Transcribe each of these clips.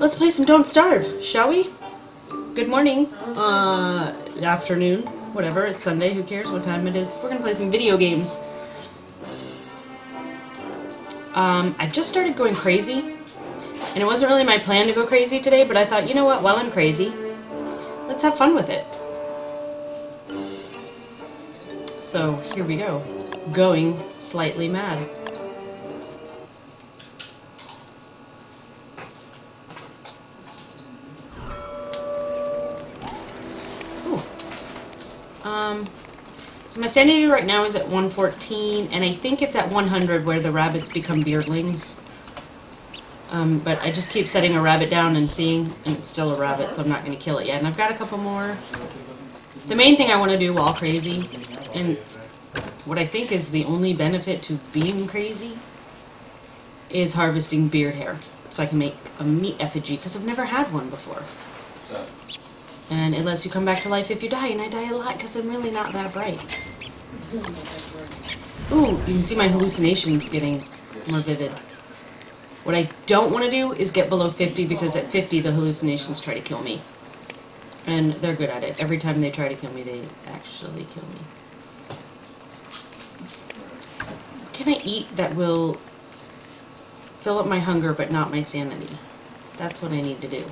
let's play some Don't Starve, shall we? Good morning, uh, afternoon, whatever. It's Sunday. Who cares what time it is? We're gonna play some video games. Um, I just started going crazy, and it wasn't really my plan to go crazy today. But I thought, you know what? While I'm crazy, let's have fun with it. So here we go, going slightly mad. So my sanity right now is at 114, and I think it's at 100 where the rabbits become beardlings. Um, but I just keep setting a rabbit down and seeing, and it's still a rabbit, so I'm not going to kill it yet. And I've got a couple more. The main thing I want to do while crazy, and what I think is the only benefit to being crazy, is harvesting beard hair. So I can make a meat effigy, because I've never had one before. And it lets you come back to life if you die, and I die a lot because I'm really not that bright. Ooh, you can see my hallucinations getting more vivid. What I don't want to do is get below 50 because at 50 the hallucinations try to kill me. And they're good at it. Every time they try to kill me, they actually kill me. Can I eat that will fill up my hunger but not my sanity? That's what I need to do.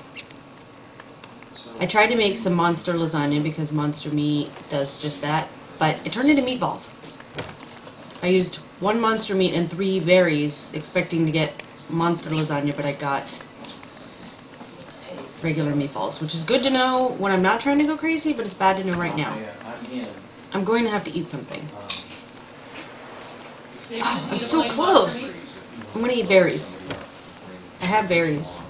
I tried to make some monster lasagna because monster meat does just that, but it turned into meatballs. I used one monster meat and three berries, expecting to get monster lasagna, but I got regular meatballs, which is good to know when I'm not trying to go crazy, but it's bad to know right now. Oh, I'm going to have to eat something. Oh, I'm so close! I'm gonna eat berries. I have berries.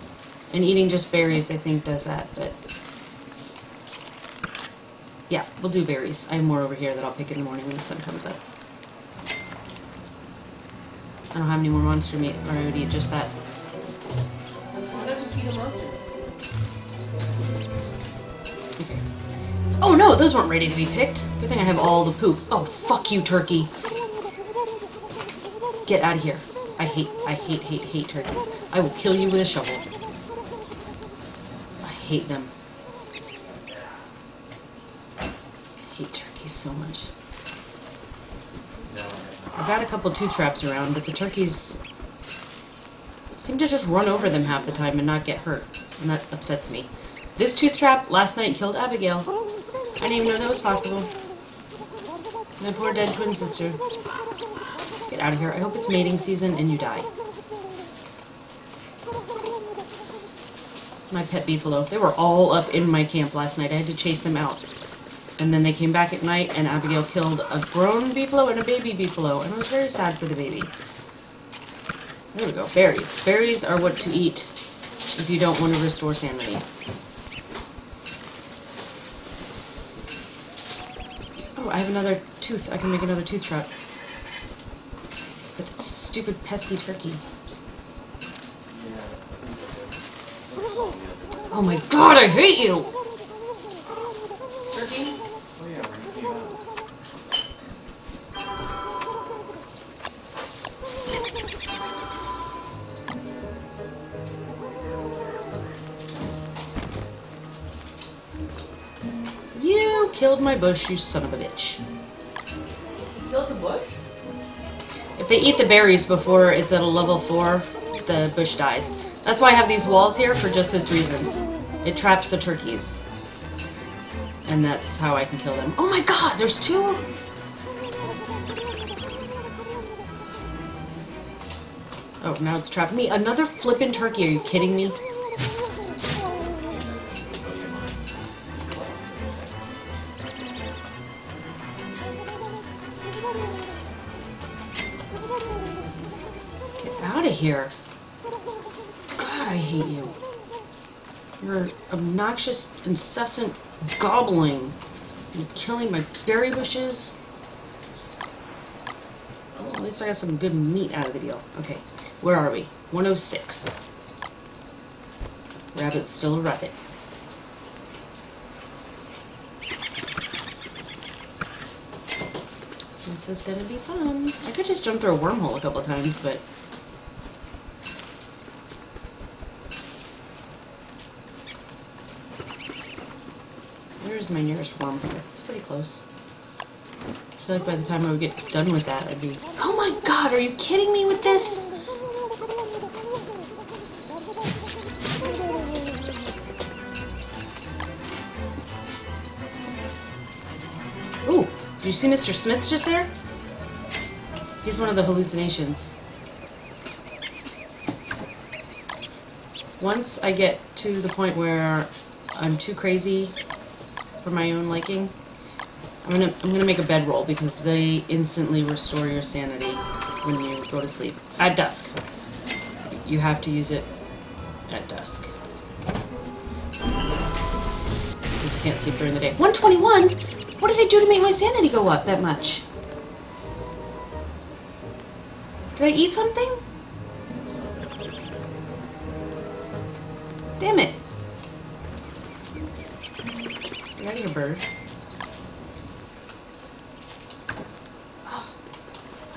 And eating just berries, I think, does that, but... Yeah, we'll do berries. I have more over here that I'll pick in the morning when the sun comes up. I don't have any more monster meat, or I would eat just that. Okay. Oh no, those weren't ready to be picked. Good thing I have all the poop. Oh, fuck you, turkey. Get out of here. I hate, I hate, hate, hate turkeys. I will kill you with a shovel. I hate them. I hate turkeys so much. I've got a couple tooth traps around, but the turkeys seem to just run over them half the time and not get hurt, and that upsets me. This tooth trap last night killed Abigail. I didn't even know that was possible. My poor dead twin sister. Get out of here. I hope it's mating season and you die. My pet beefalo. They were all up in my camp last night. I had to chase them out. And then they came back at night, and Abigail killed a grown beefalo and a baby beefalo, and I was very sad for the baby. There we go. Berries. Berries are what to eat if you don't want to restore sanity. Oh, I have another tooth. I can make another tooth trap. But that stupid pesky turkey. Oh my god, I hate you! You killed my bush, you son of a bitch. You killed the bush? If they eat the berries before it's at a level 4, the bush dies. That's why I have these walls here for just this reason. It traps the turkeys. And that's how I can kill them. Oh my god, there's two? Oh, now it's trapped me. Another flippin' turkey, are you kidding me? Get out of here. God, I hate you. Your obnoxious, incessant gobbling and killing my berry bushes. Well, at least I got some good meat out of the deal. Okay, where are we? 106. Rabbit's still a rabbit. This is gonna be fun. I could just jump through a wormhole a couple times, but Where's my nearest here? It's pretty close. I feel like by the time I would get done with that, I'd be. Oh my god, are you kidding me with this? Ooh, did you see Mr. Skits just there? He's one of the hallucinations. Once I get to the point where I'm too crazy for my own liking, I'm gonna I'm gonna make a bedroll because they instantly restore your sanity when you go to sleep at dusk. You have to use it at dusk because you can't sleep during the day. 121. What did I do to make my sanity go up that much? Did I eat something? Oh,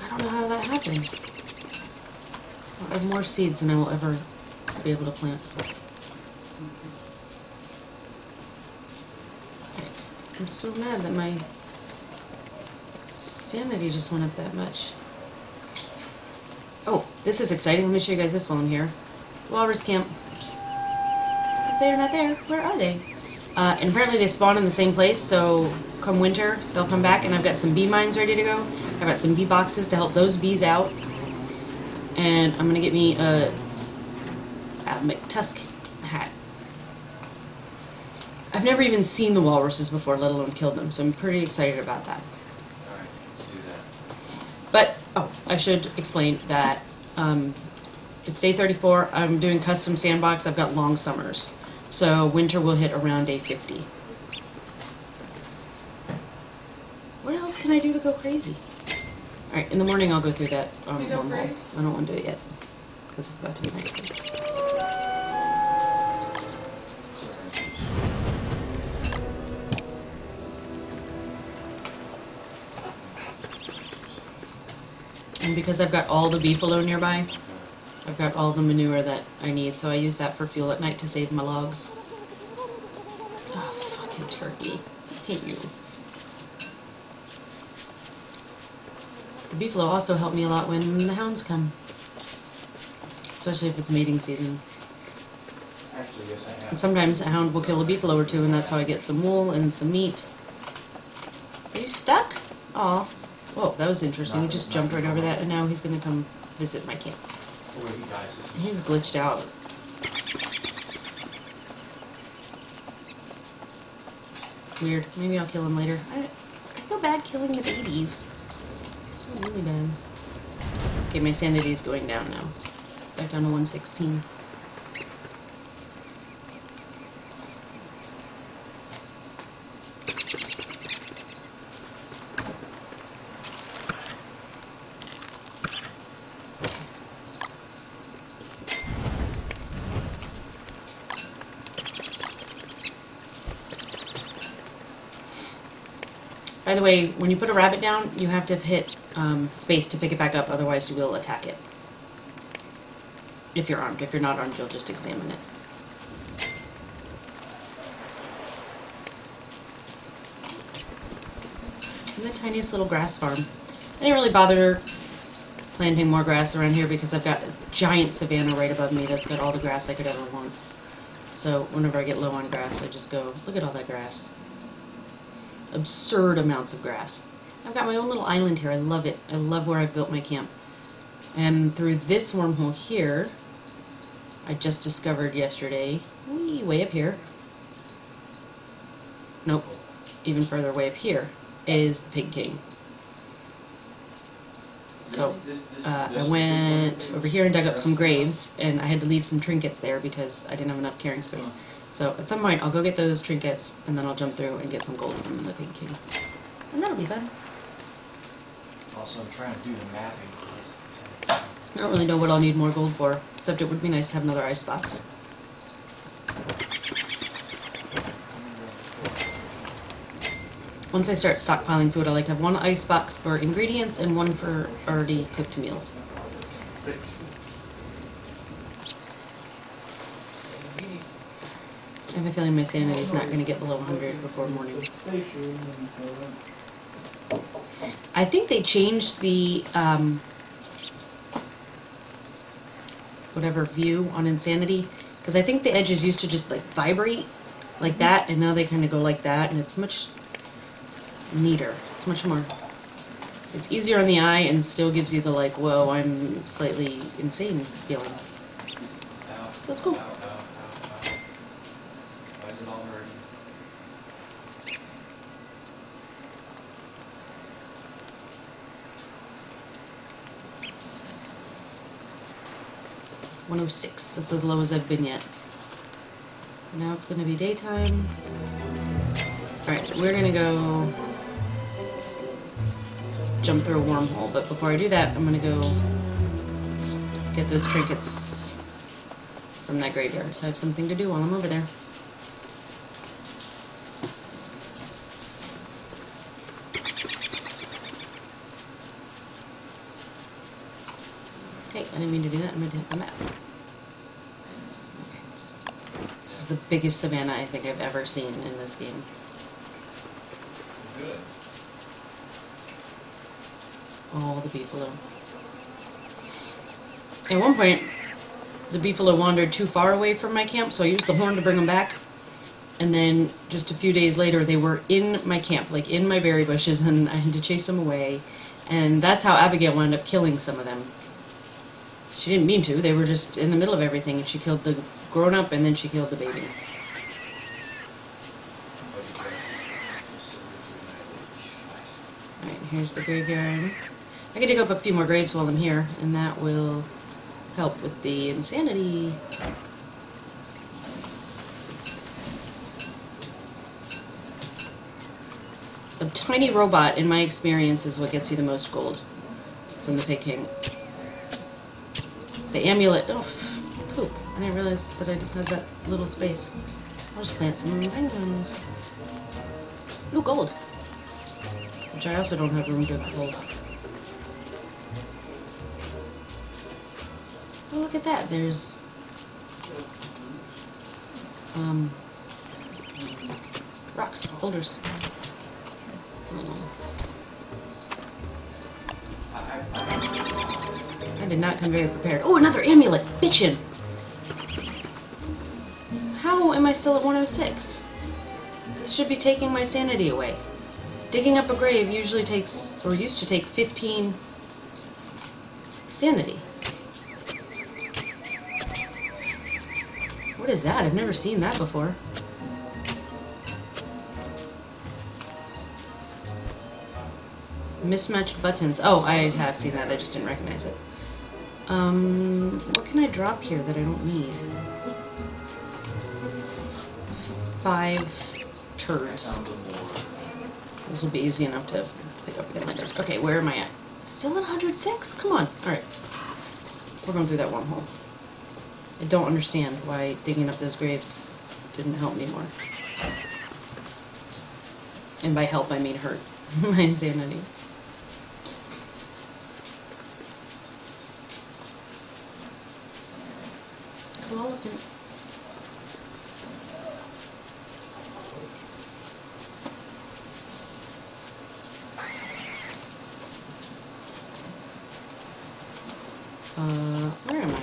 I don't know how that happened. I have more seeds than I will ever be able to plant. I'm so mad that my sanity just went up that much. Oh, this is exciting. Let me show you guys this while I'm here. Walrus camp. If they're not there, where are they? Uh, and apparently they spawn in the same place, so come winter, they'll come back, and I've got some bee mines ready to go. I've got some bee boxes to help those bees out. And I'm gonna get me a, a McTusk hat. I've never even seen the walruses before, let alone killed them, so I'm pretty excited about that. That. But, oh, I should explain that um, it's day 34. I'm doing custom sandbox. I've got long summers. So winter will hit around day 50. What else can I do to go crazy? Alright, in the morning I'll go through that um, You go wormhole. I don't want to do it yet. Because it's about to be nighttime. And because I've got all the beefalo nearby, I've got all the manure that I need, so I use that for fuel at night to save my logs. Oh, fucking turkey. I hate you. The beefalo also help me a lot when the hounds come. Especially if it's mating season. Actually, yes, I And sometimes a hound will kill a beefalo or two, and that's how I get some wool and some meat. Are you stuck? Aw. Whoa, that was interesting. He just jumped right over that, and now he's gonna come visit my camp. He's glitched out. Weird. Maybe I'll kill him later. I, I feel bad killing the babies. I feel really bad. Okay, my sanity is going down now. Back down to 116. The way, when you put a rabbit down, you have to hit um, space to pick it back up, otherwise you will attack it. If you're armed. If you're not armed, you'll just examine it. And the tiniest little grass farm. I didn't really bother planting more grass around here because I've got a giant savanna right above me that's got all the grass I could ever want. So whenever I get low on grass, I just go, look at all that grass absurd amounts of grass. I've got my own little island here. I love it. I love where I've built my camp. And through this wormhole here, I just discovered yesterday, wee, way up here. Nope, even further way up here is the Pig King. So Really? This- this- uh, I went over here and dug up some graves, and I had to leave some trinkets there because I didn't have enough carrying space. So at some point, I'll go get those trinkets, and then I'll jump through and get some gold from the Pig King. And that'll be fun. Also, I'm trying to do the mapping. I don't really know what I'll need more gold for, except it would be nice to have another ice box. Once I start stockpiling food, I like to have one ice box for ingredients and one for already cooked meals. I have a feeling my sanity's not gonna get below 100 before morning. I think they changed the um, whatever view on insanity because I think the edges used to just like vibrate like that, and now they kind of go like that, and it's much neater. It's much more. It's easier on the eye and still gives you the like, whoa, I'm slightly insane feeling. So it's cool. One oh six. That's as low as I've been yet. Now it's gonna be daytime. All right, we're gonna go jump through a wormhole. But before I do that, I'm gonna go get those trinkets from that graveyard. So I have something to do while I'm over there. Okay, I didn't mean to do that. I'm gonna hit the map. Okay. This is the biggest savannah I think I've ever seen in this game. Good. All the beefalo. At one point, the beefalo wandered too far away from my camp, so I used the horn to bring them back. And then just a few days later, they were in my camp, like in my berry bushes, and I had to chase them away. And that's how Abigail wound up killing some of them. She didn't mean to, they were just in the middle of everything, and she killed the grown up and then she killed the baby. Alright, here's the graveyard. I can dig up a few more graves while I'm here, and that will help with the insanity. The tiny robot, in my experience, is what gets you the most gold from the Pig King. The amulet. Oh, poop. I didn't realize that I just had that little space. I'll just plant some penguins. Ooh, gold. Which I also don't have room to hold. Oh, look at that. There's. Um. Rocks, boulders. I did not come very prepared. Oh, another amulet! Bitchin! How am I still at 106? This should be taking my sanity away. Digging up a grave usually takes, or used to take 15 sanity. What is that? I've never seen that before. Mismatched buttons. Oh, I have seen that. I just didn't recognize it. Um, what can I drop here that I don't need? Five turds. This will be easy enough to pick up again later. Okay, where am I at? Still at 106? Come on. Alright. We're going through that wormhole. I don't understand why digging up those graves didn't help me more. And by help, I mean hurt my insanity. Uh, where am I?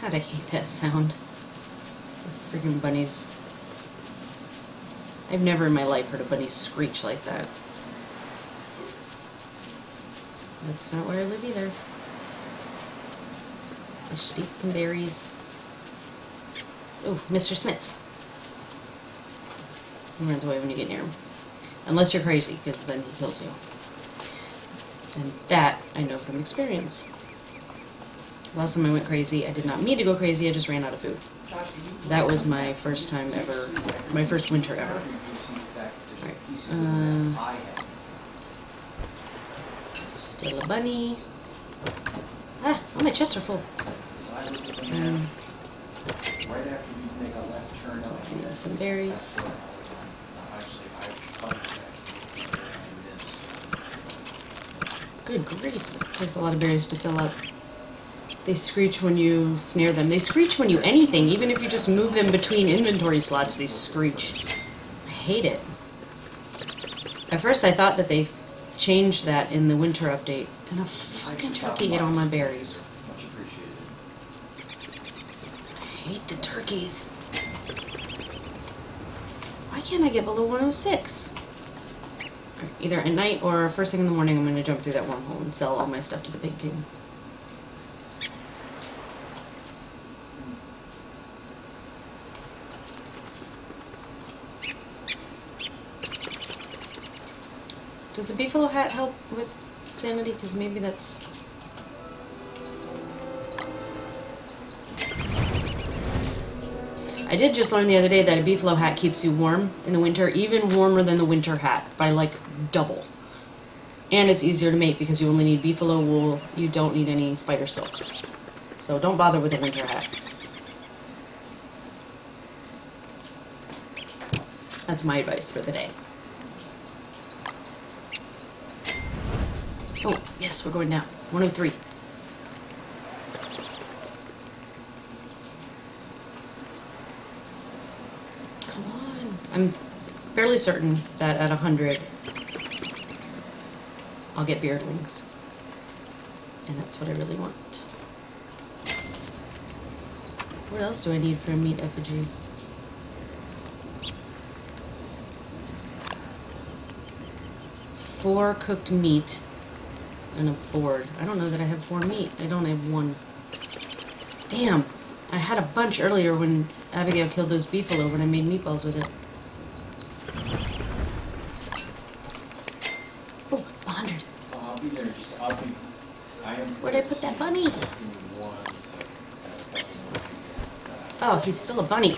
God, I hate that sound. The freaking bunnies. I've never in my life heard a bunny screech like that. That's not where I live either. I should eat some berries. Oh, Mr. Skits. He runs away when you get near him. Unless you're crazy, because then he kills you. And that I know from experience. Last time I went crazy, I did not mean to go crazy, I just ran out of food. That was my first time ever, my first winter ever. Right. Uh, still a bunny. Ah, all my chests are full. Um, some berries. Good grief. Takes a lot of berries to fill up they screech when you snare them. They screech when you anything, even if you just move them between inventory slots, they screech. I hate it. At first I thought that they changed that in the winter update, and a fucking turkey ate all my berries. Much appreciated. I hate the turkeys. Why can't I get below 106? Either at night or first thing in the morning, I'm going to jump through that wormhole and sell all my stuff to the Pig King. Does the beefalo hat help with sanity? Because maybe that's. I did just learn the other day that a beefalo hat keeps you warm in the winter, even warmer than the winter hat by like double. And it's easier to make because you only need beefalo wool. You don't need any spider silk. So don't bother with a winter hat. That's my advice for the day. Oh, yes, we're going down. 103. Come on. I'm fairly certain that at 100, I'll get beardlings. And that's what I really want. What else do I need for a meat effigy? Four cooked meat and a board. I don't know that I have four meat. I don't have one. Damn. I had a bunch earlier when Abigail killed those beefalo when I made meatballs with it. Oh, 100. Uh, I'll be there, just, I'll be, I am. Where'd I put that bunny? Just give me one second. I have a couple more things to- Oh, he's still a bunny.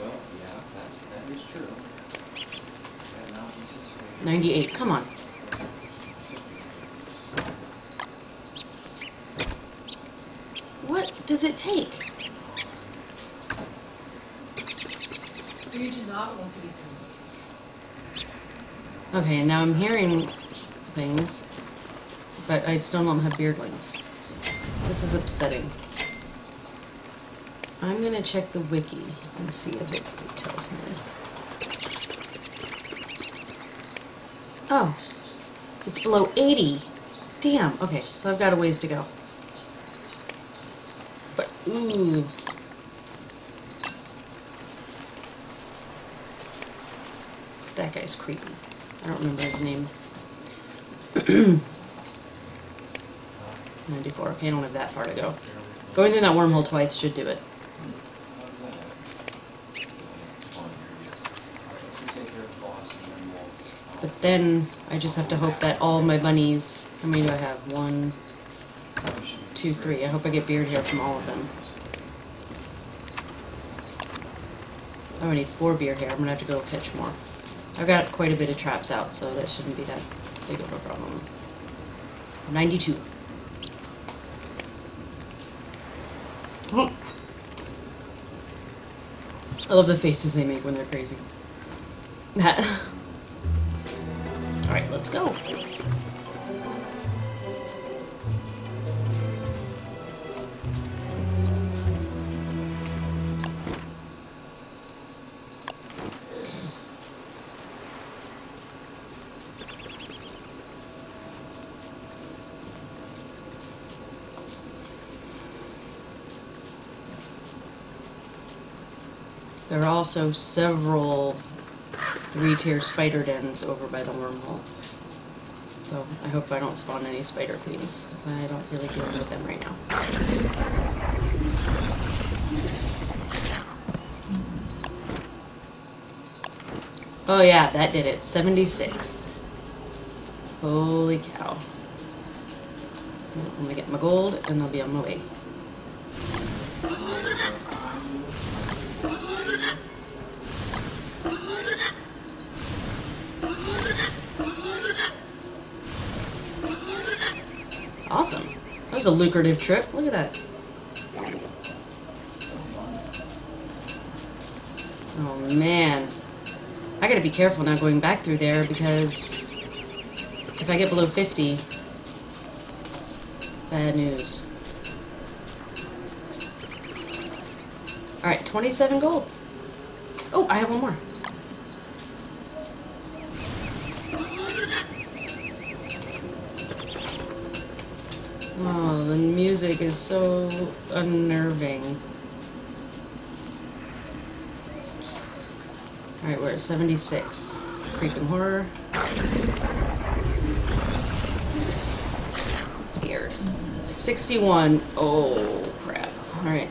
Well, yeah, that's, that is true. I had not anticipated. 98. Come on. What does it take? For you to not want to eat them. Okay, now I'm hearing things, but I still don't have beardlings. This is upsetting. I'm gonna check the wiki and see if it tells me. Oh, it's below 80. Damn. Okay, so I've got a ways to go. But ooh. That guy's creepy. I don't remember his name. 94. Okay, I don't have that far to go. Going through that wormhole twice should do it. But then I just have to hope that all my bunnies. How many do I have? One, two, three. I hope I get beard hair from all of them. Oh, I'm gonna need four beard hair. I'm gonna have to go catch more. I've got quite a bit of traps out, so that shouldn't be that big of a problem. 92. I love the faces they make when they're crazy. That. Alright, let's go. Also several three-tier spider dens over by the wormhole. So I hope I don't spawn any spider queens, because I don't feel like dealing with them right now. Oh yeah, that did it. 76. Holy cow. Let me get my gold, and I'll be on my way. Awesome. That was a lucrative trip. Look at that. Oh man. I gotta be careful now going back through there because if I get below 50, bad news. Alright, 27 gold. Oh, I have one more. Oh, the music is so unnerving. Alright, we're at 76. Creeping horror. Scared. 61. Oh, crap. Alright.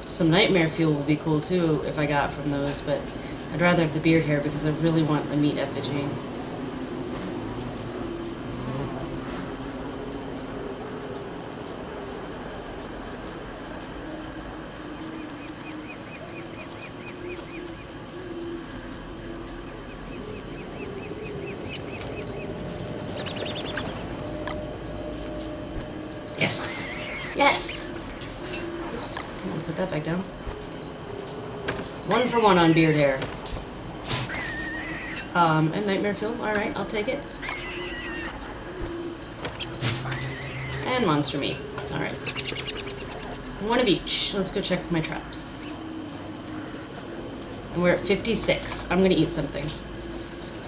Some nightmare fuel will be cool too if I got from those, but I'd rather have the beard hair because I really want the meat effigy. Yes! Yes! Oops, come on, put that back down. Beard hair. Um, and nightmare fuel. Alright, I'll take it. And monster meat. Alright. One of each. Let's go check my traps. And we're at 56. I'm gonna eat something.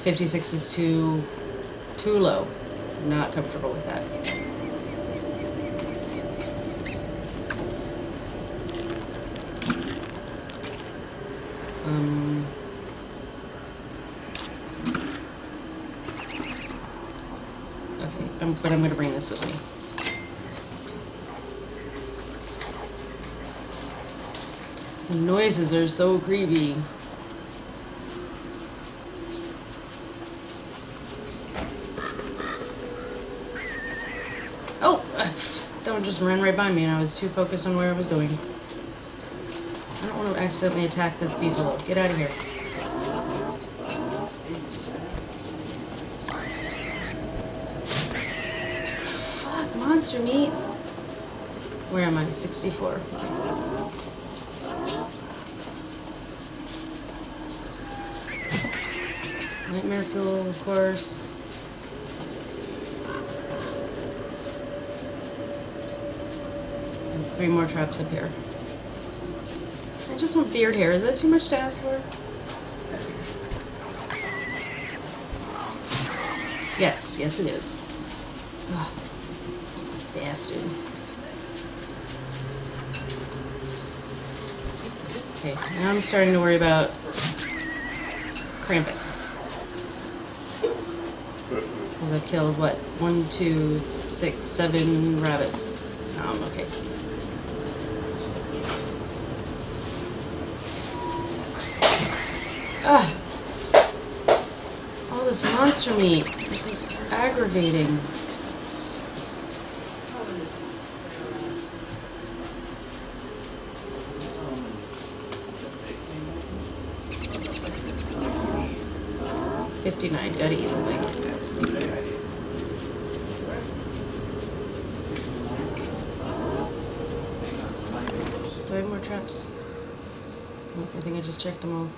56 is too too low. Not comfortable with that. Um, okay, um, but I'm gonna bring this with me. The noises are so creepy. Oh! That one just ran right by me and I was too focused on where I was going. I don't want to accidentally attack this beefalo. Get out of here. Am I? 64. Nightmare fuel, of course. And three more traps up here. I just want beard hair. Is that too much to ask for? Yes, yes it is. Ugh. Bastard. Okay, now I'm starting to worry about Krampus. Because I've killed, what, one, two, six, seven rabbits. Um, okay. Ah! All this monster meat. This is aggravating. Fifty-nine. Gotta eat something. Do I have more traps? I think I just checked them all.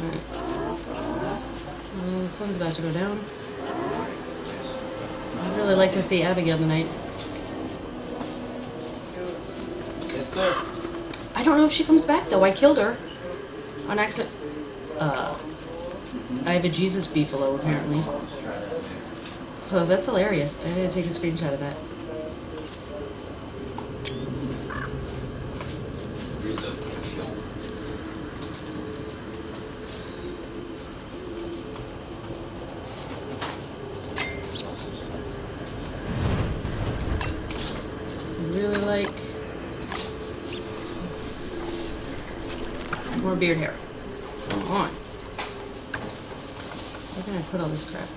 Alright. Well, the sun's about to go down. I'd really like to see Abigail tonight. She comes back though. I killed her on accident. Uh, I have a Jesus beefalo apparently. Oh, that's hilarious. I need to take a screenshot of that. Relocation. I really like more beard hair. Come on. Where can I put all this crap?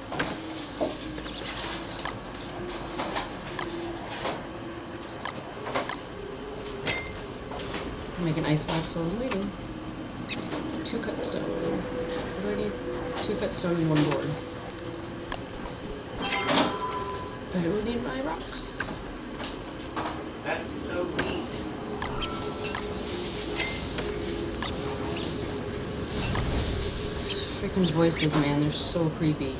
Make an ice box while I'm waiting. Two cut stone. What do I need? Two cut stone and one board. I will need my rocks. That's so neat. Freaking voices, man, they're so creepy.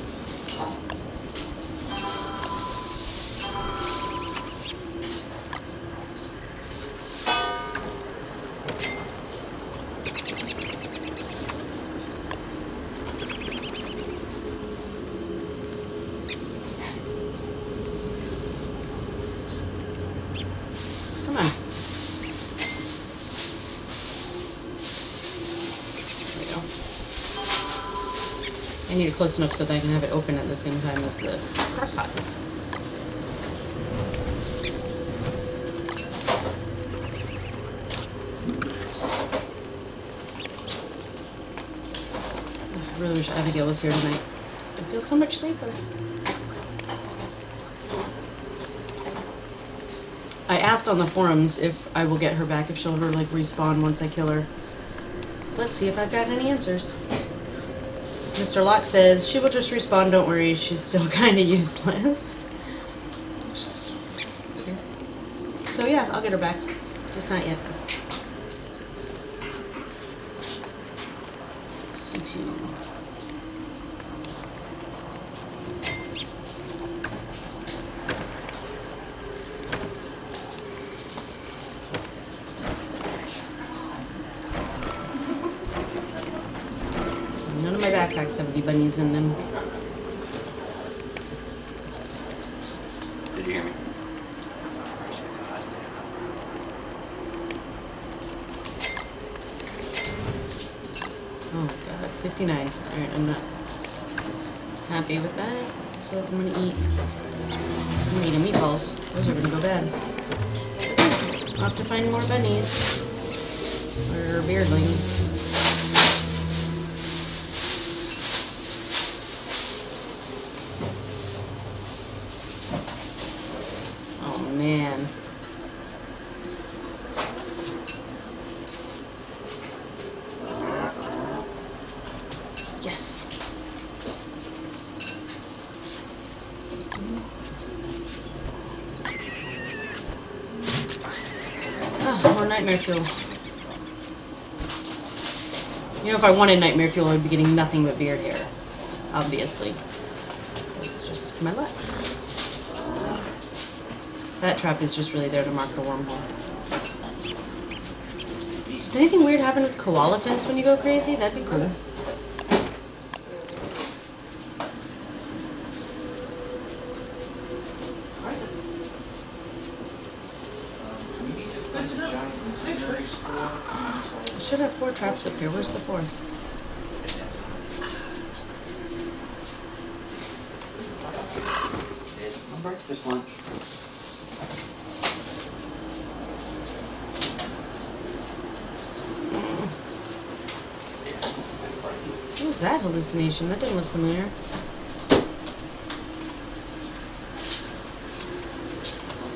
Come on. There we go. I need it close enough so that I can have it open at the same time as the crock pot. I really wish Abigail was here tonight. I feel so much safer. I asked on the forums if I will get her back, if she'll ever like respawn once I kill her. Let's see if I've got any answers. Mr. Locke says she will just respawn. Don't worry, she's still kind of useless. So yeah, I'll get her back. Just not yet. I'll have to find more bunnies. Or beardlings. Oh man. Yes. Ah, more nightmare fuel. You know, if I wanted nightmare fuel, I'd be getting nothing but beard hair. Obviously. It's just my luck. That trap is just really there to mark the wormhole. Does anything weird happen with koalefants when you go crazy? That'd be cool. Um, do we need to put the giant incendiary store? I should have four traps up here. Where's the fourth? It's my breakfast lunch. What was that hallucination? That didn't look familiar.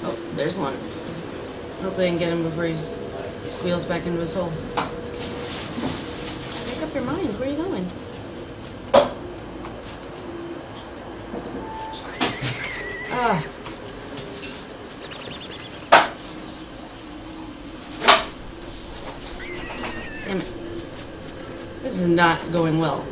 Oh, there's one. Hopefully I can get him before he squeals back into his hole. Make up your mind. Where are you going? Ah. Damn it. This is not going well.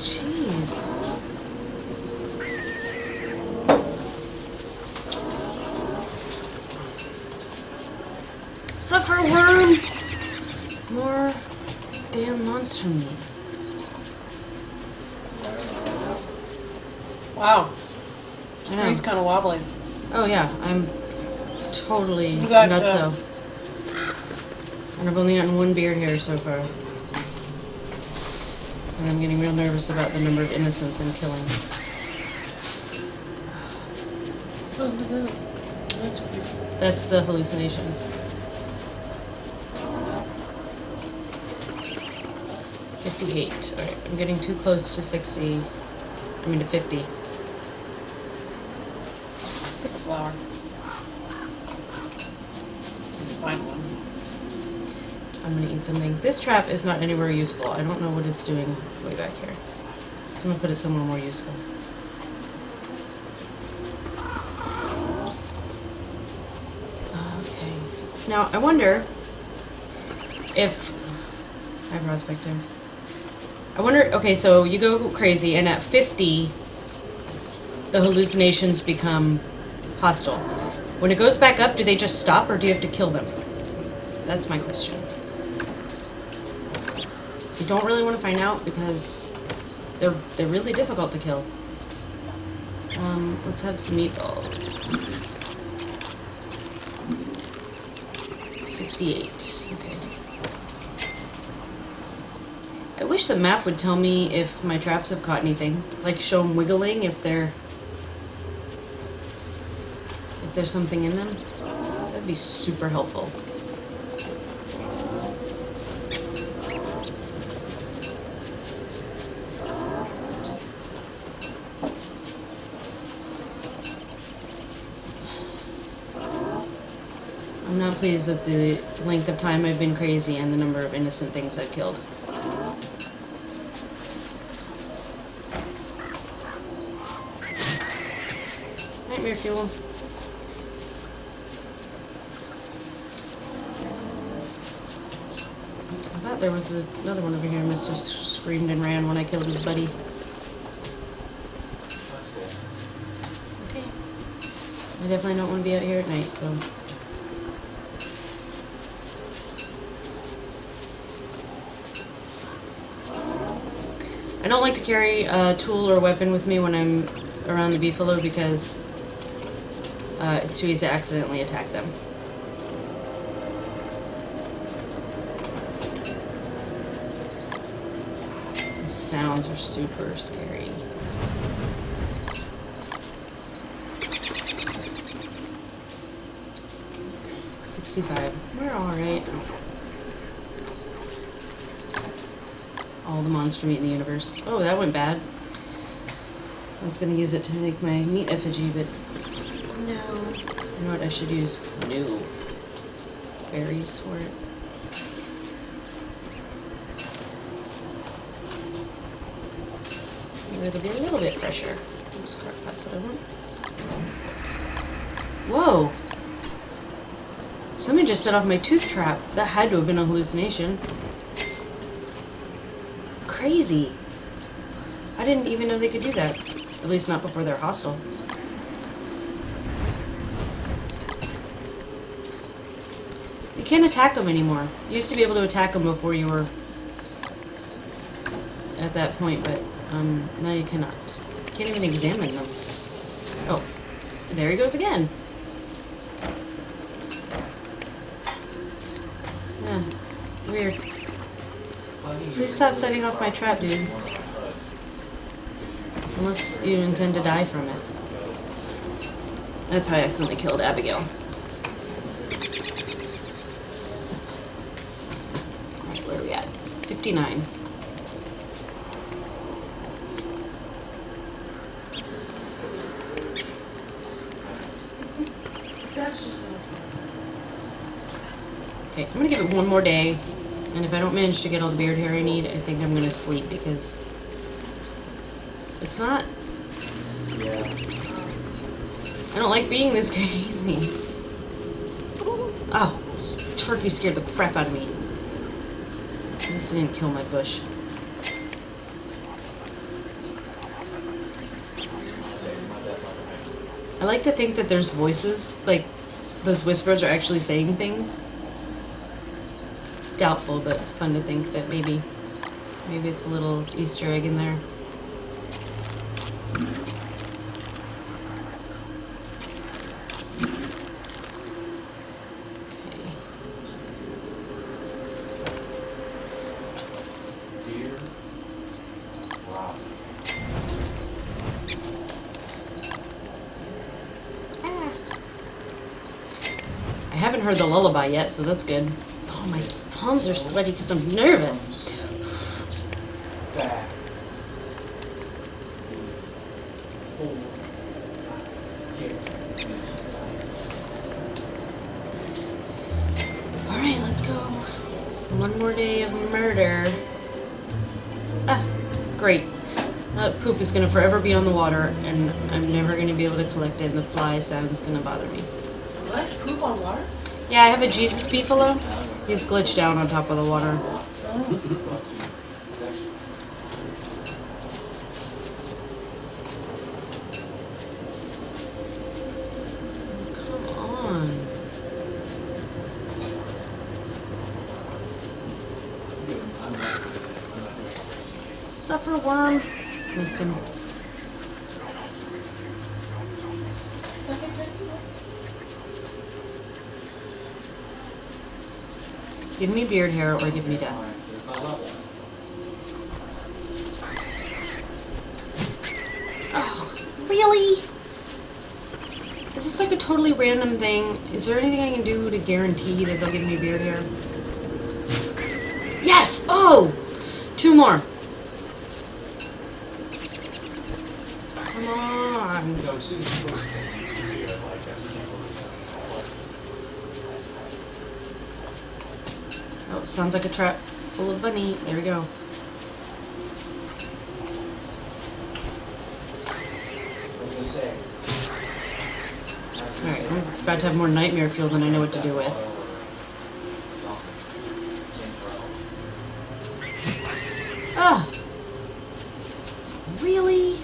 Jeez. Suffer worm! More damn monster meat. Wow, I know. he's kind of wobbly. Oh yeah, I'm totally You got, uh, nutso. And I've only gotten one beard hair so far. And I'm getting real nervous about the number of innocents I'm killing. Oh, look at that. That's weird. That's the hallucination. Fifty-eight. Alright, I'm getting too close to sixty. I mean to 50. Pick a flower. Find one. I'm gonna eat something. This trap is not anywhere useful. I don't know what it's doing way back here. So I'm gonna put it somewhere more useful. Okay. Now I wonder if I have Prospector. I wonder. Okay, so you go crazy, and at 50, the hallucinations become hostile. When it goes back up, do they just stop, or do you have to kill them? That's my question. Don't really want to find out because they're they're really difficult to kill. Um, let's have some meatballs. Sixty-eight. Okay. I wish the map would tell me if my traps have caught anything. Like show them wiggling if they're if there's something in them. That'd be super helpful. With the length of time I've been crazy and the number of innocent things I've killed. Nightmare fuel. I thought there was another one over here. Must have screamed and ran when I killed his buddy. Okay. I definitely don't want to be out here at night, so. I don't like to carry a tool or weapon with me when I'm around the beefalo because uh, it's too easy to accidentally attack them. The sounds are super scary. Sixty-five. We're all right. All the monster meat in the universe. Oh, that went bad. I was gonna use it to make my meat effigy, but no. You know what? I should use new berries for it. Maybe it'll be a little bit fresher. Oops, that's what I want. Whoa! Somebody just set off my tooth trap. That had to have been a hallucination. Crazy. I didn't even know they could do that. At least not before they're hostile. You can't attack them anymore. You used to be able to attack them before you were at that point, but um, now you cannot. Can't even examine them. Oh, there he goes again. Yeah, weird. Please stop setting off my trap, dude. Unless you intend to die from it. That's how I accidentally killed Abigail. Alright, where are we at? It's 59. That's just not Okay, I'm gonna give it one more day. And if I don't manage to get all the beard hair I need, I think I'm gonna sleep because it's not. Yeah. I don't like being this crazy. Oh, this turkey scared the crap out of me. At least it didn't kill my bush. Okay, my bad, my bad. I like to think that there's voices, like those whispers are actually saying things. Doubtful, but it's fun to think that maybe, maybe it's a little Easter egg in there. Ah. I haven't heard the lullaby yet, so that's good palms are sweaty because I'm nervous. Alright, let's go. One more day of murder. Ah, great. That poop is going to forever be on the water, and I'm never going to be able to collect it, and the fly sound's going to bother me. What? Poop on water? Yeah, I have a Jesus beefalo. He's glitched down on top of the water. Oh. Come on. I'm not, I'm not doing it. Suffer worm. Missed him. Second turkey? Give me beard hair or give me death. Oh, really? Is this like a totally random thing? Is there anything I can do to guarantee that they'll give me beard hair? Yes! Oh! Two more. Come on. You know, as soon as you post a YouTube video, like, that's not Sounds like a trap full of bunny. There we go. Alright, I'm about to have more nightmare fuel than I know what to do with. Ah! Really?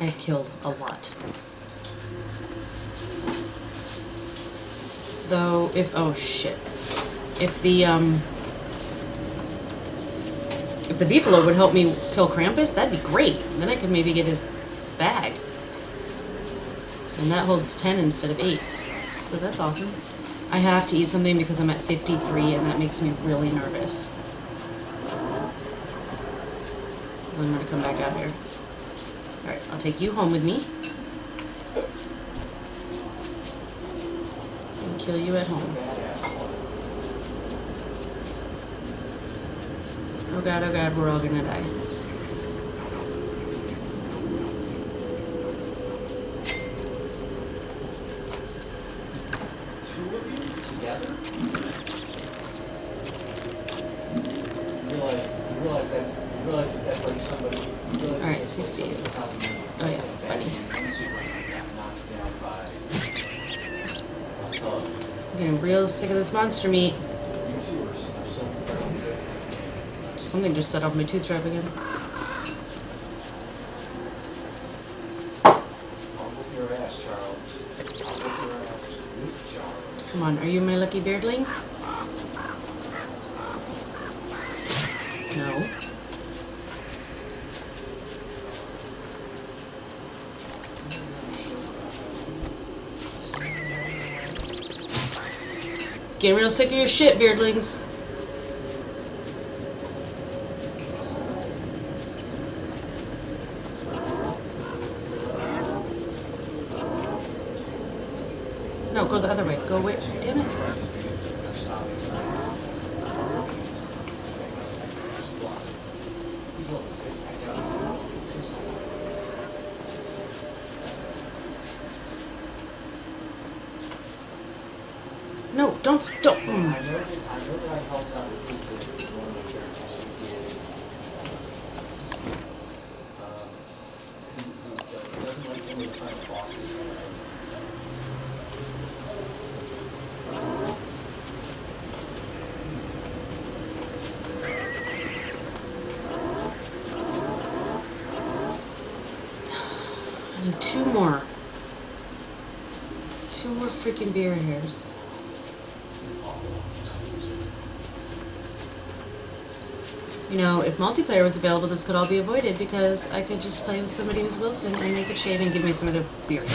I've killed a lot. Though, if. Oh shit. If the, um. If the beefalo would help me kill Krampus, that'd be great. Then I could maybe get his bag. And that holds 10 instead of 8. So that's awesome. I have to eat something because I'm at 53 and that makes me really nervous. I'm gonna come back out here. Alright, I'll take you home with me. And kill you at home. Oh god, oh god, we're all gonna die. Two of you together? You realize, you realize that's, you realize that that's like somebody. You realize Alright, that's like 68. somebody telling you Oh, yeah, that funny. one Superman got knocked down by a thug. I'm getting real sick of this monster meat. Something just set off my tooth trap again. Come on, are you my lucky beardling? No. Getting real sick of your shit, beardlings. No, go the other way. Go away. Damn it. No, don't. s- Don't. I Mm. know that, I know that I helped out with people, with one of my characters who did, um, who, who uh, doesn't like one of the final bosses. I need two more. Two more freaking beer hairs. It's awful. You know, if multiplayer was available, this could all be avoided because I could just play with somebody who's Wilson and they could shave and give me some of their beard.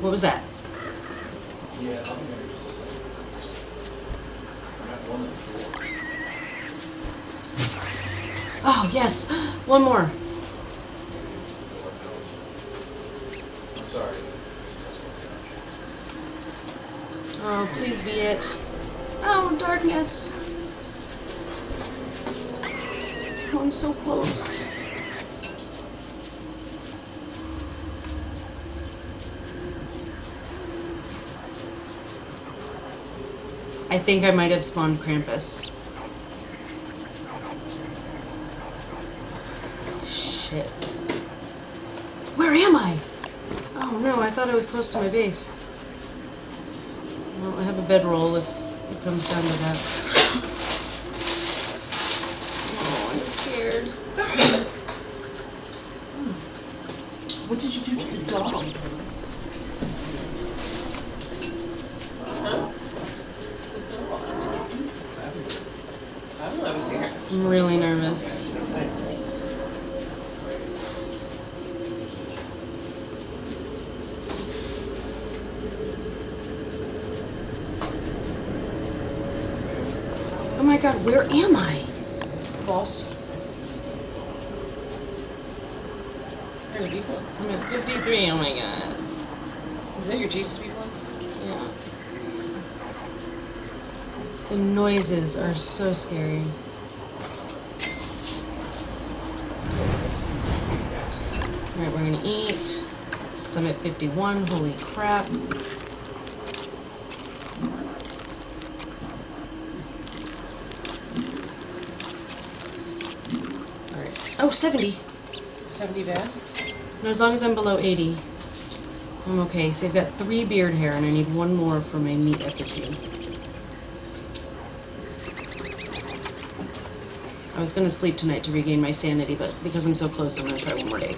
What was that? Yeah, there. I'm one of the four. Oh, yes! One more. Oh, please be it. Oh, darkness. Oh, I'm so close. I think I might have spawned Krampus. Shit. Where am I? Oh no, I thought I was close to my base. Well, I have a bedroll if it comes down to that. Oh, I'm scared. What did you do to the dog? I don't know, I was here. I'm really nervous. Oh my god, where am I? Boss. There's people. I'm at 53, oh my god. Is that your Jesus people? Yeah. The noises are so scary. Alright, we're gonna eat. So I'm at 51, holy crap. Alright. Oh, 70. 70 bad? No, as long as I'm below 80, I'm okay. So I've got three beard hair, and I need one more for my meat effigy. I was gonna sleep tonight to regain my sanity, but because I'm so close, I'm gonna try one more day.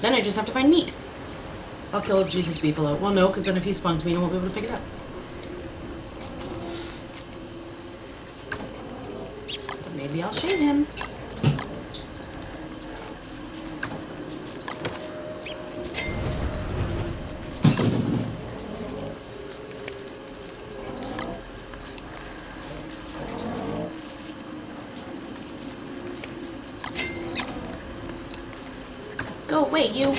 Then I just have to find meat. I'll kill Jesus Beefalo. Well, no, because then if he spawns meat, I won't be able to pick it up. But maybe I'll shave him. Go away, you.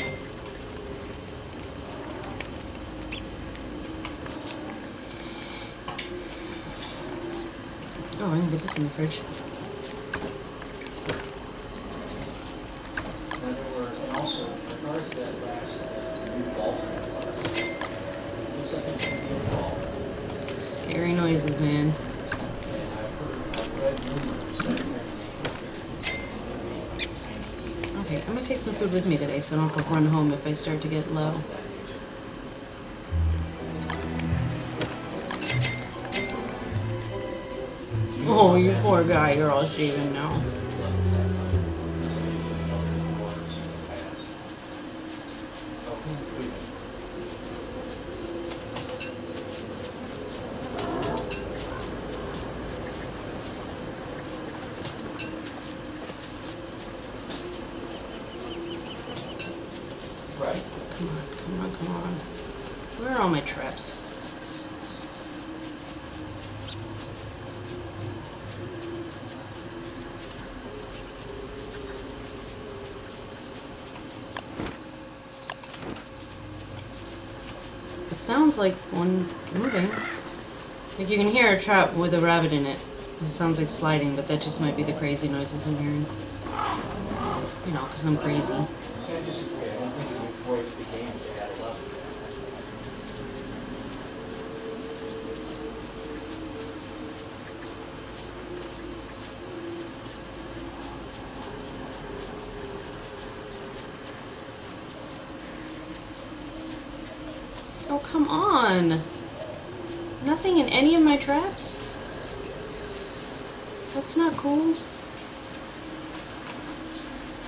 Oh, I can get this in the fridge. And there were, and also, in regards to that last uh, new Baltimore class, looks like it's gonna be a fall. Scary noises, man. And I've heard, I've read rumors that apparently it's gonna be tiny TV. Okay, I'm gonna take some food with me today so I don't have to run home if I start to get low. Oh, you poor guy, you're all shaven now. Right. Come on, come on, come on. Where are all my traps? It sounds like one moving. Like you can hear a trap with a rabbit in it. It sounds like sliding, but that just might be the crazy noises I'm hearing. You know, because I'm crazy. So I disagree, I don't think it would break the game to that level. Oh, come on. Nothing in any of my traps? That's not cool.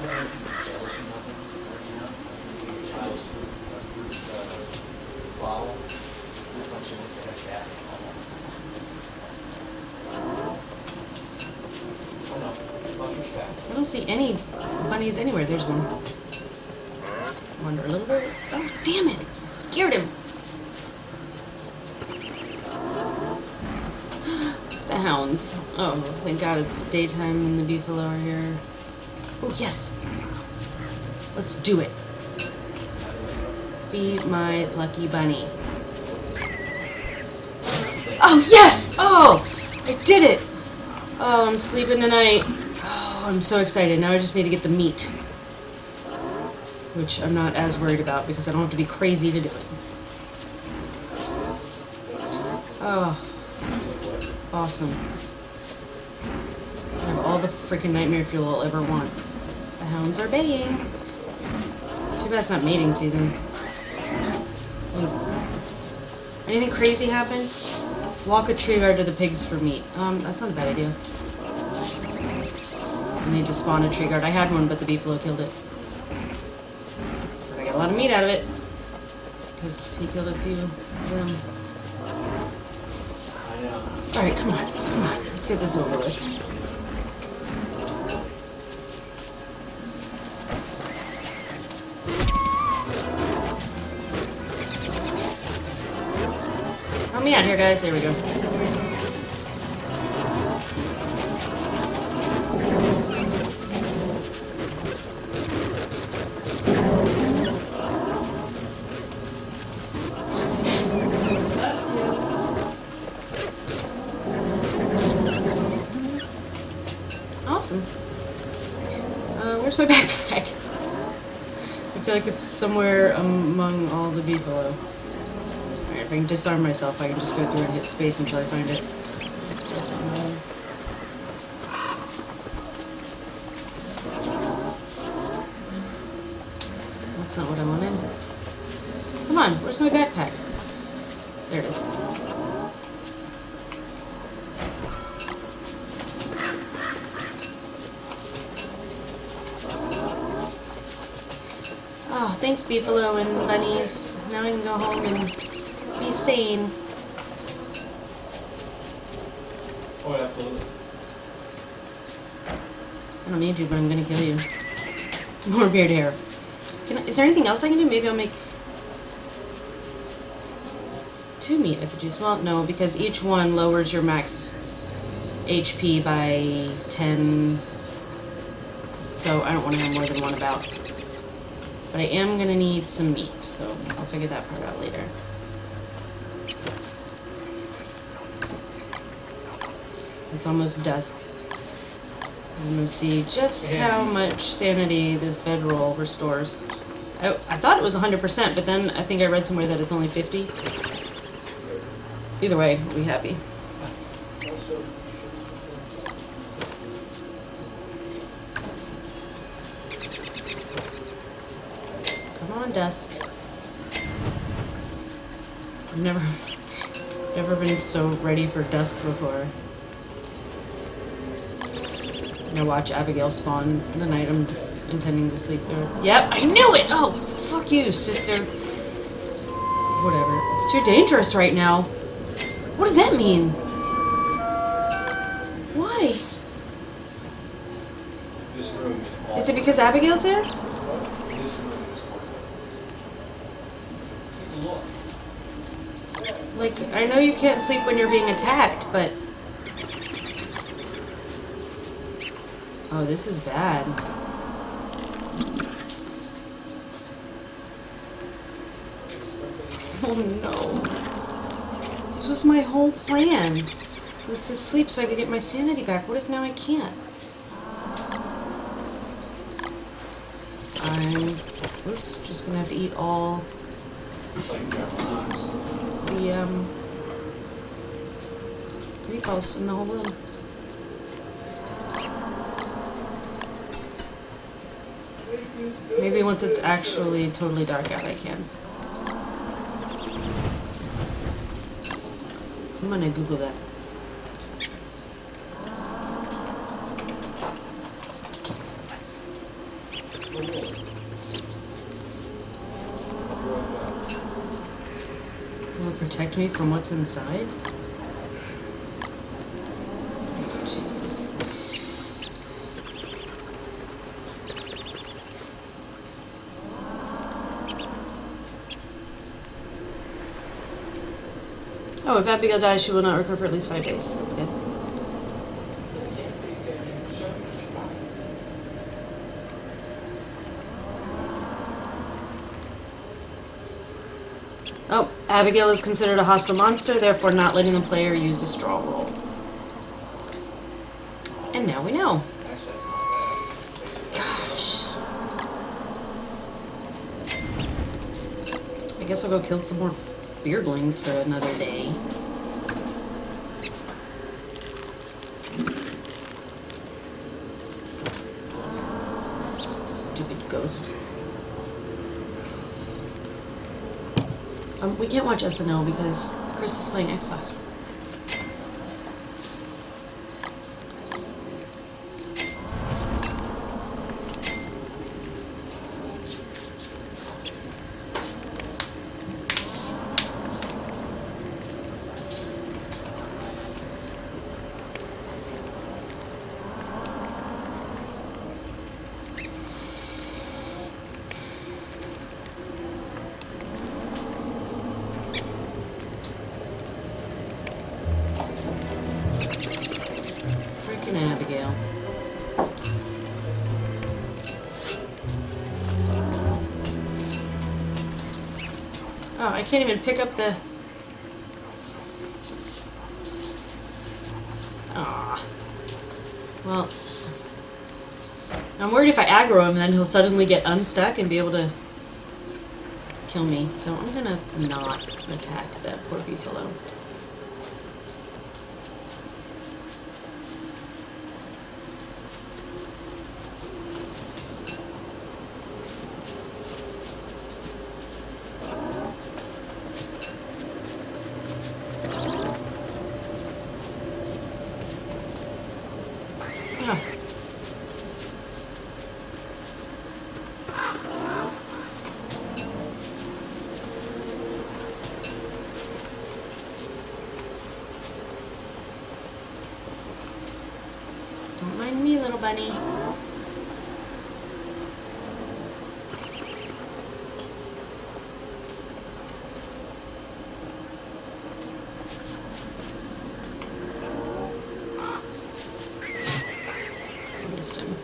I don't think it's jealous or nothing right now. I think your child's a good, uh, bottle. Not much of it has that. Oh no, much respect. I don't see any bunnies anywhere. There's one. Wonder a little bit. Oh, damn it. I scared him. The hounds. Oh, thank God it's daytime and the beefalo are here. Oh, yes. Let's do it. Be my lucky bunny. Oh, yes! Oh! I did it! Oh, I'm sleeping tonight. Oh, I'm so excited. Now I just need to get the meat. Which I'm not as worried about because I don't have to be crazy to do it. Oh, awesome. All the freaking nightmare fuel I'll ever want. The hounds are baying. Too bad it's not mating season. Anything crazy happen? Walk a tree guard to the pigs for meat. Um, that's not a bad idea. I need to spawn a tree guard. I had one, but the beefalo killed it. But I got a lot of meat out of it. Because he killed a few of them. Alright, come on, come on. Let's get this over with. Me out here, guys. There we go. Awesome. Uh, where's my backpack? I feel like it's somewhere among all the beefalo. I can disarm myself, I can just go through and hit space until I find it. That's not what I wanted. Come on, where's my backpack? There it is. Oh, thanks, Beefalo and bunnies. Now I can go home and be sane. Oh, absolutely. I don't need you, but I'm gonna kill you. More beard hair. Can I, is there anything else I can do? Maybe I'll make two meat effigies. Well, no, because each one lowers your max HP by 10. So I don't want to have more than one about. But I am gonna need some meat, so I'll figure that part out later. It's almost dusk. I'm gonna see just how much sanity this bedroll restores. I, I thought it was 100%, but then I think I read somewhere that it's only 50. Either way, I'll be happy. Come on, dusk. I've never, never been so ready for dusk before. I'm gonna watch Abigail spawn the night I'm intending to sleep there. Yep, I knew it! Oh, fuck you, sister. Whatever. It's too dangerous right now. What does that mean? Why? This room is. Is it because Abigail's there? This room is. Take a look. Like, I know you can't sleep when you're being attacked, but. Oh, this is bad. Oh no. This was my whole plan. Was to sleep so I could get my sanity back. What if now I can't? I'm. Oops, just gonna have to eat all the um meatballs in the whole room. Maybe once it's actually totally dark out, I can. I'm gonna Google that. Will protect me from what's inside? Jesus. Oh, if Abigail dies, she will not recover for at least five days. That's good. Oh, Abigail is considered a hostile monster, therefore not letting the player use a straw roll. And now we know. Gosh. I guess I'll go kill some more beardlings for another day. Stupid ghost. Um, we can't watch SNL because Chris is playing Xbox. Can't even pick up the. Ah. Well. I'm worried if I aggro him, then he'll suddenly get unstuck and be able to kill me. So I'm gonna not attack that poor beefalo. Ah. Don't mind me, little bunny. I missed him.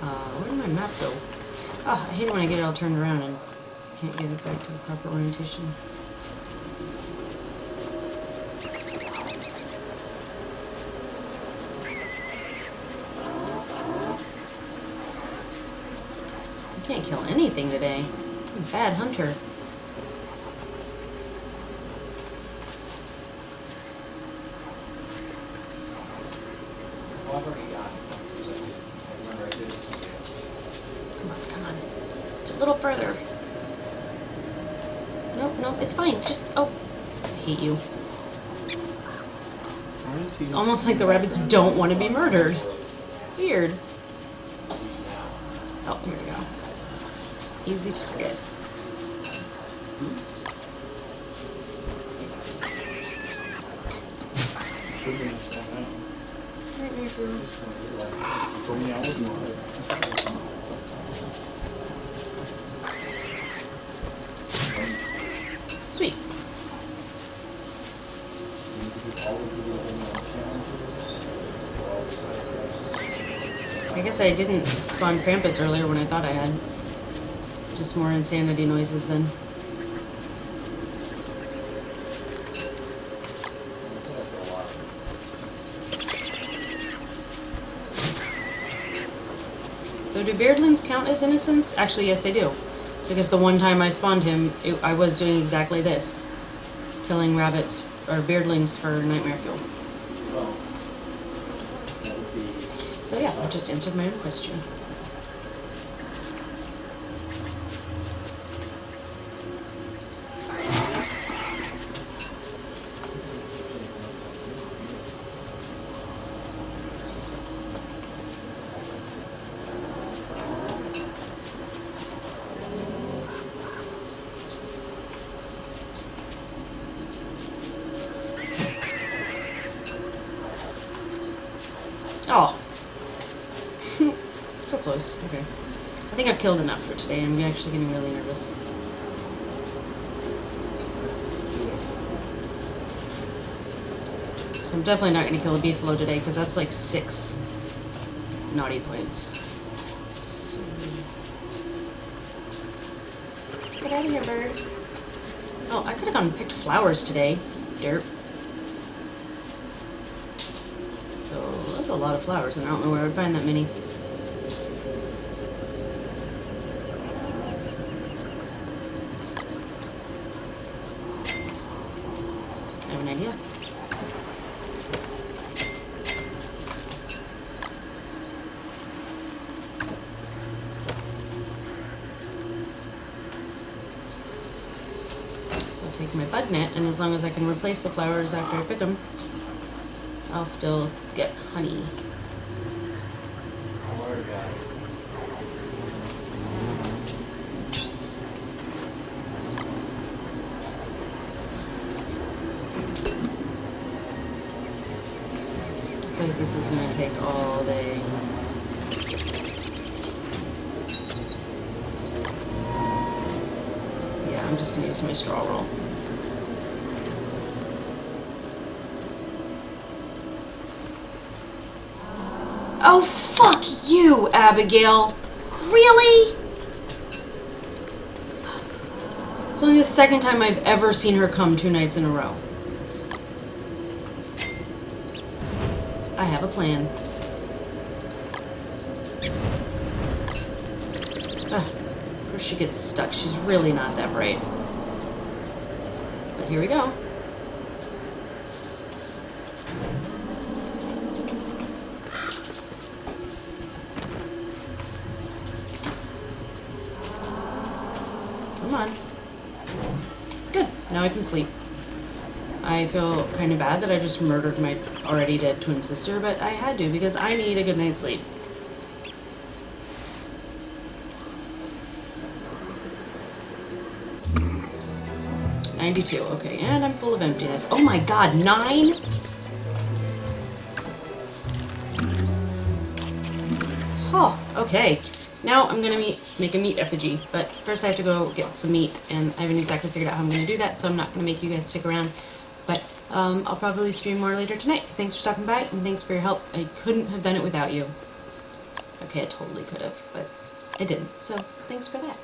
Uh, where did my map go? Oh, I hate when I get it all turned around and can't get it back to the proper orientation. I can't kill anything today. I'm a bad hunter. Well, I've already got it. So, I remember I did it with somebody else. Come on, come on. Just a little further. Nope, nope, it's fine. Just, oh. I hate you. It's almost like the rabbits don't want to be murdered. Krampus earlier when I thought I had. Just more insanity noises then. I feel like a lot of So do beardlings count as innocents? Actually, yes, they do. Because the one time I spawned him, it, I was doing exactly this. Killing rabbits, or beardlings for nightmare fuel. Well, that would be, So yeah, I just answered my own question. Today. I'm actually getting really nervous. So I'm definitely not gonna kill a beefalo today because that's like six naughty points. So- Get out of here, bird. Oh, I could have gone and picked flowers today. Derp. So that's a lot of flowers, and I don't know where I would find that many. Replace the flowers after I pick them, I'll still get honey. This is gonna take all day. Yeah, I'm just gonna use my straw roll. Oh, fuck you, Abigail! Really? It's only the second time I've ever seen her come two nights in a row. I have a plan. Ugh, of course she gets stuck. She's really not that bright. But here we go. Sleep. I feel kind of bad that I just murdered my already dead twin sister, but I had to because I need a good night's sleep. Ninety-two. Okay, and I'm full of emptiness. Oh my God, nine. Huh. Okay. Now I'm gonna meet, make a meat effigy, but first I have to go get some meat, and I haven't exactly figured out how I'm gonna do that, so I'm not gonna make you guys stick around. But um, I'll probably stream more later tonight. So thanks for stopping by, and thanks for your help. I couldn't have done it without you. Okay, I totally could have, but I didn't. So thanks for that.